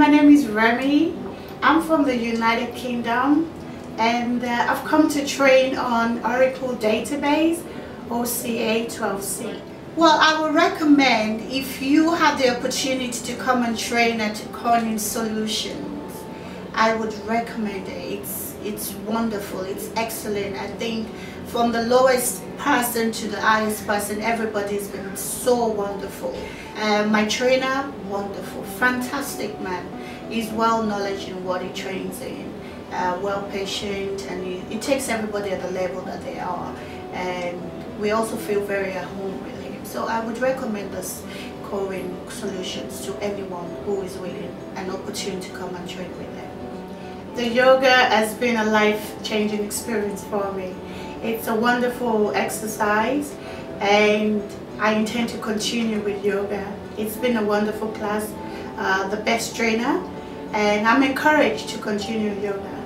Remy. I'm from the United Kingdom and uh, I've come to train on Oracle Database OCA 12c. Well, I would recommend if you have the opportunity to come and train at Koenig Solutions, I would recommend it. It's, it's wonderful, it's excellent. I think from the lowest person to the highest person, everybody's been so wonderful. Uh, my trainer, wonderful, fantastic man. He's well knowledge in what he trains in, uh, well patient, and he, he takes everybody at the level that they are. And we also feel very at home with him. So I would recommend this Koenig Solutions to anyone who is willing an opportunity to come and train with them. The yoga has been a life-changing experience for me. It's a wonderful exercise and I intend to continue with yoga. It's been a wonderful class, uh, the best trainer, and I'm encouraged to continue yoga.